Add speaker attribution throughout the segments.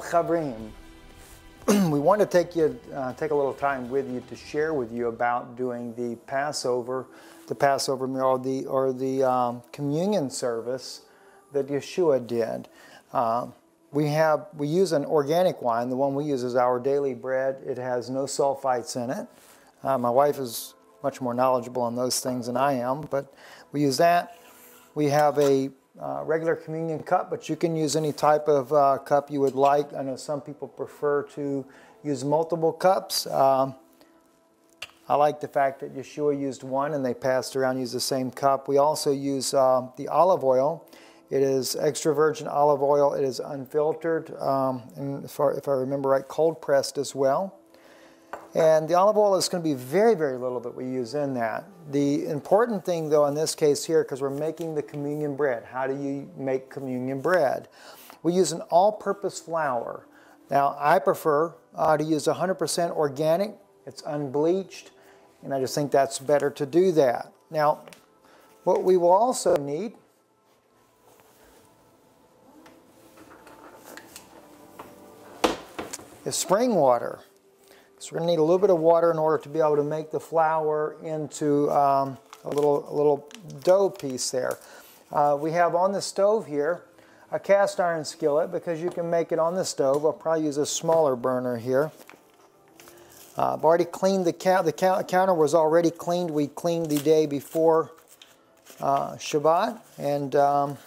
Speaker 1: Chavrim. we want to take you uh, take a little time with you to share with you about doing the Passover, the Passover meal, or the or the um, communion service that Yeshua did. Uh, we have we use an organic wine. The one we use is our daily bread. It has no sulfites in it. Uh, my wife is much more knowledgeable on those things than I am, but we use that. We have a uh, regular communion cup, but you can use any type of uh, cup you would like. I know some people prefer to use multiple cups. Um, I like the fact that Yeshua used one and they passed around, used the same cup. We also use uh, the olive oil. It is extra virgin olive oil. It is unfiltered, um, and if I, if I remember right, cold pressed as well. And the olive oil is going to be very, very little that we use in that. The important thing, though, in this case here, because we're making the communion bread, how do you make communion bread? We use an all purpose flour. Now, I prefer uh, to use 100% organic, it's unbleached, and I just think that's better to do that. Now, what we will also need is spring water. So we're to need a little bit of water in order to be able to make the flour into um, a, little, a little dough piece there. Uh, we have on the stove here a cast iron skillet because you can make it on the stove. I'll probably use a smaller burner here. Uh, I've already cleaned the counter. The counter was already cleaned. We cleaned the day before uh, Shabbat. And um,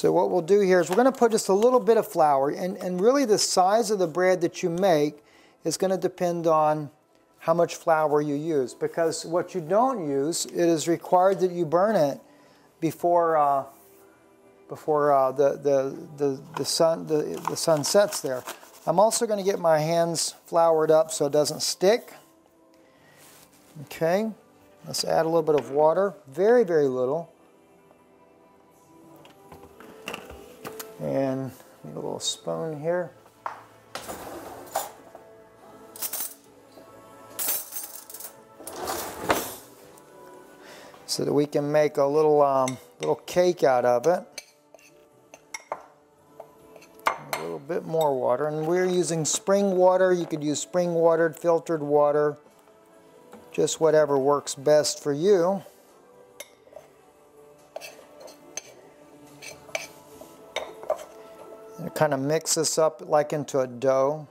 Speaker 1: So what we'll do here is we're going to put just a little bit of flour, and, and really the size of the bread that you make is going to depend on how much flour you use. Because what you don't use, it is required that you burn it before uh, before uh, the, the, the, the, sun, the, the sun sets there. I'm also going to get my hands floured up so it doesn't stick. Okay, let's add a little bit of water, very, very little. And a little spoon here. So that we can make a little um, little cake out of it. A little bit more water. And we're using spring water. You could use spring watered, filtered water. Just whatever works best for you. Kind of mix this up like into a dough.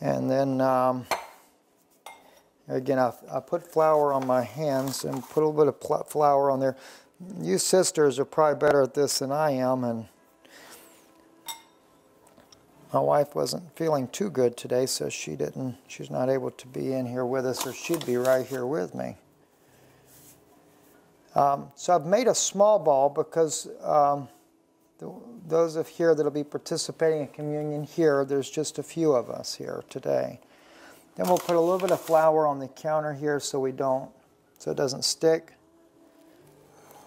Speaker 1: And then, um, again, I, I put flour on my hands and put a little bit of flour on there. You sisters are probably better at this than I am, and my wife wasn't feeling too good today, so she didn't, she's not able to be in here with us, or she'd be right here with me. Um, so I've made a small ball because um, the, those of here that will be participating in communion here, there's just a few of us here today. Then we'll put a little bit of flour on the counter here so we don't, so it doesn't stick.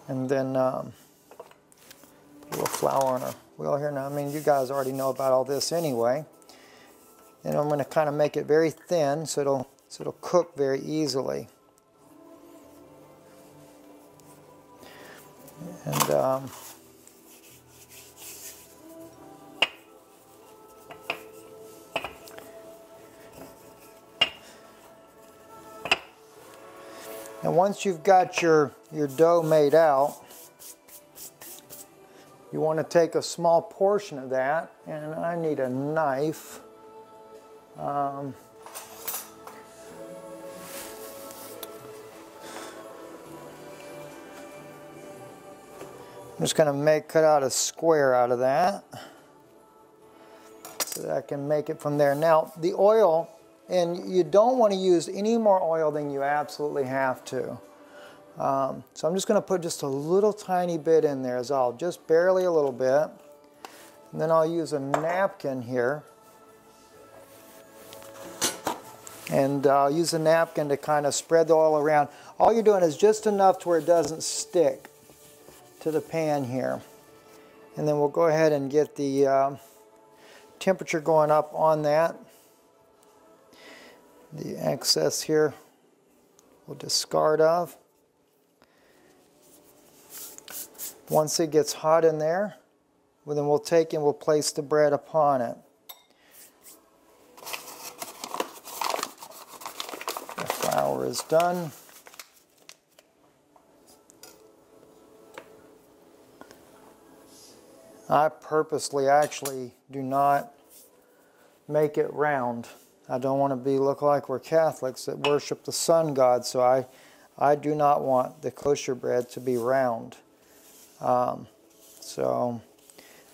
Speaker 1: And then um, a little flour on our wheel here. Now, I mean, you guys already know about all this anyway. And I'm going to kind of make it very thin so it'll, so it'll cook very easily. And um, and once you've got your, your dough made out, you want to take a small portion of that, and I need a knife. Um, I'm just going to make cut out a square out of that so that I can make it from there. Now the oil, and you don't want to use any more oil than you absolutely have to. Um, so I'm just going to put just a little tiny bit in there as all, just barely a little bit. And then I'll use a napkin here. And I'll use a napkin to kind of spread the oil around. All you're doing is just enough to where it doesn't stick to the pan here. And then we'll go ahead and get the uh, temperature going up on that. The excess here we'll discard of. Once it gets hot in there, well, then we'll take and we'll place the bread upon it. The flour is done. I purposely actually do not make it round. I don't want to be look like we're Catholics that worship the sun god, so I, I do not want the kosher bread to be round. Um, so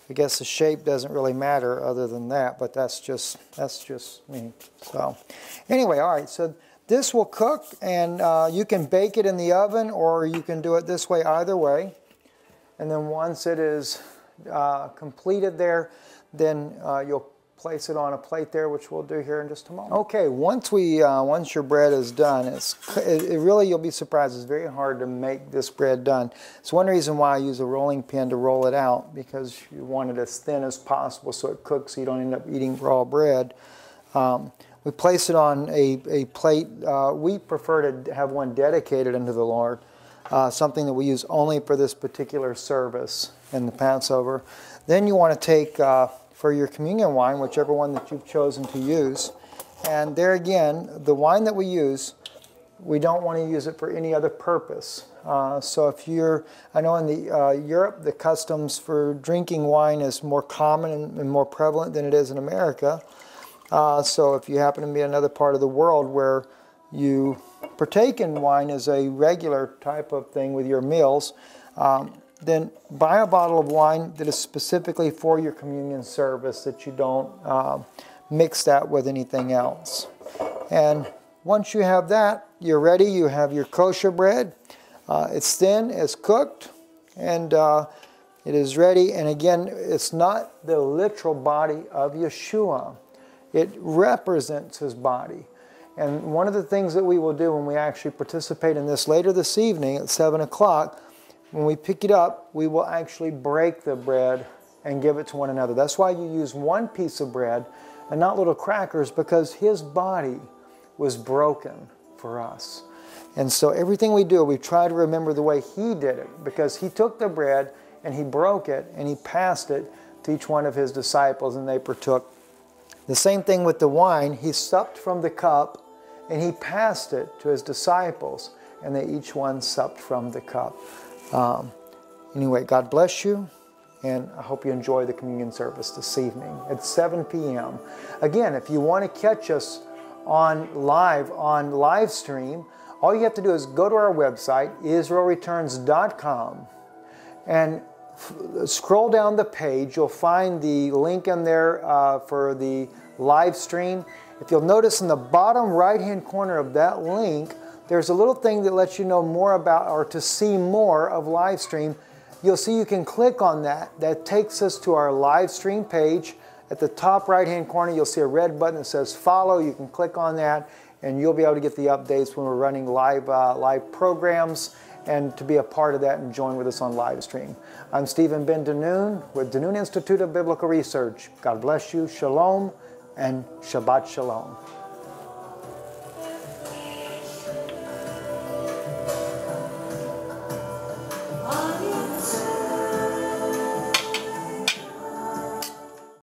Speaker 1: I guess the shape doesn't really matter other than that, but that's just that's just me. So anyway, all right. So this will cook, and uh, you can bake it in the oven, or you can do it this way. Either way, and then once it is uh, completed there, then uh, you'll place it on a plate there, which we'll do here in just a moment. Okay, once we uh, once your bread is done, it's it, it, really you'll be surprised. It's very hard to make this bread done. It's one reason why I use a rolling pin to roll it out because you want it as thin as possible so it cooks. So you don't end up eating raw bread. Um, we place it on a, a plate. Uh, we prefer to have one dedicated unto the Lord, uh, something that we use only for this particular service in the Passover. Then you want to take uh, for your communion wine, whichever one that you've chosen to use. And there again, the wine that we use, we don't want to use it for any other purpose. Uh, so if you're, I know in the uh, Europe, the customs for drinking wine is more common and, and more prevalent than it is in America. Uh, so if you happen to be in another part of the world where you partake in wine as a regular type of thing with your meals, um, then buy a bottle of wine that is specifically for your communion service that you don't um, mix that with anything else. And once you have that, you're ready. You have your kosher bread. Uh, it's thin, it's cooked, and uh, it is ready. And again, it's not the literal body of Yeshua, it represents his body. And one of the things that we will do when we actually participate in this later this evening at 7 o'clock when we pick it up, we will actually break the bread and give it to one another. That's why you use one piece of bread and not little crackers because his body was broken for us. And so everything we do, we try to remember the way he did it because he took the bread and he broke it and he passed it to each one of his disciples and they partook. The same thing with the wine. He supped from the cup and he passed it to his disciples and they each one supped from the cup. Um, anyway, God bless you, and I hope you enjoy the communion service this evening at 7 p.m. Again, if you want to catch us on live on live stream, all you have to do is go to our website, israelreturns.com, and scroll down the page. You'll find the link in there uh, for the live stream. If you'll notice in the bottom right hand corner of that link, there's a little thing that lets you know more about or to see more of live stream. You'll see you can click on that. That takes us to our live stream page. At the top right hand corner, you'll see a red button that says follow. You can click on that and you'll be able to get the updates when we're running live, uh, live programs and to be a part of that and join with us on live stream. I'm Stephen Ben Danoon with Danoon Institute of Biblical Research. God bless you. Shalom and Shabbat Shalom.